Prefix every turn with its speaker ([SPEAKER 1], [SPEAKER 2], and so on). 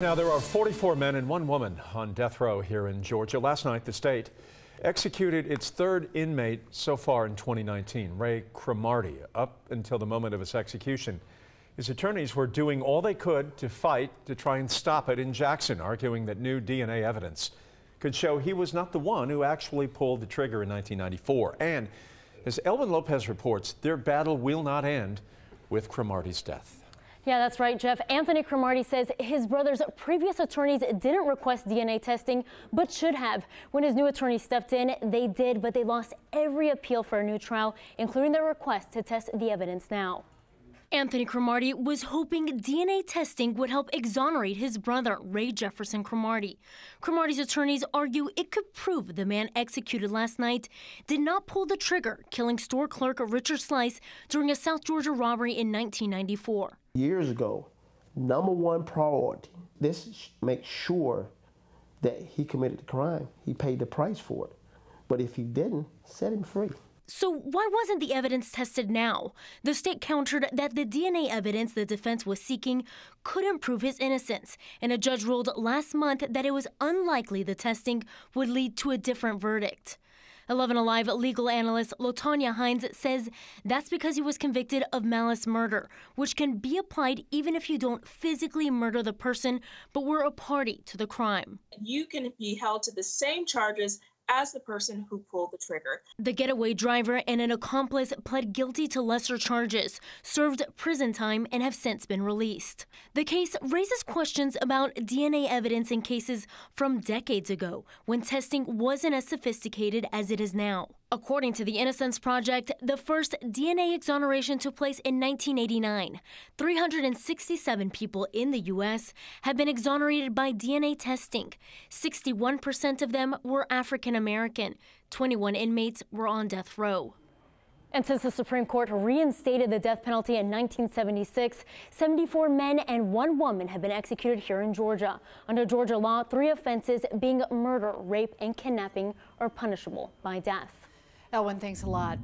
[SPEAKER 1] Now, there are 44 men and one woman on death row here in Georgia. Last night, the state executed its third inmate so far in 2019, Ray Cromartie. Up until the moment of his execution, his attorneys were doing all they could to fight to try and stop it in Jackson, arguing that new DNA evidence could show he was not the one who actually pulled the trigger in 1994. And as Elwin Lopez reports, their battle will not end with Cromartie's death.
[SPEAKER 2] Yeah, that's right, Jeff. Anthony Cromartie says his brother's previous attorneys didn't request DNA testing, but should have. When his new attorney stepped in, they did, but they lost every appeal for a new trial, including their request to test the evidence now. Anthony Cromartie was hoping DNA testing would help exonerate his brother, Ray Jefferson Cromartie. Cromartie's attorneys argue it could prove the man executed last night did not pull the trigger, killing store clerk Richard Slysz during a South Georgia robbery in 1994.
[SPEAKER 3] Years ago, number one priority, this makes sure that he committed the crime. He paid the price for it. But if he didn't, set him free.
[SPEAKER 2] So, why wasn't the evidence tested now? The state countered that the DNA evidence the defense was seeking couldn't prove his innocence, and a judge ruled last month that it was unlikely the testing would lead to a different verdict. 11 Alive legal analyst Lotanya Hines says that's because he was convicted of malice murder, which can be applied even if you don't physically murder the person but were a party to the crime.
[SPEAKER 4] You can be held to the same charges as the person who pulled the trigger.
[SPEAKER 2] The getaway driver and an accomplice pled guilty to lesser charges, served prison time, and have since been released. The case raises questions about DNA evidence in cases from decades ago when testing wasn't as sophisticated as it is now. According to the Innocence Project, the first DNA exoneration took place in 1989. 367 people in the U.S. have been exonerated by DNA testing. 61% of them were African American. 21 inmates were on death row. And since the Supreme Court reinstated the death penalty in 1976, 74 men and one woman have been executed here in Georgia. Under Georgia law, three offenses being murder, rape, and kidnapping are punishable by death.
[SPEAKER 5] Elwin, thanks a lot.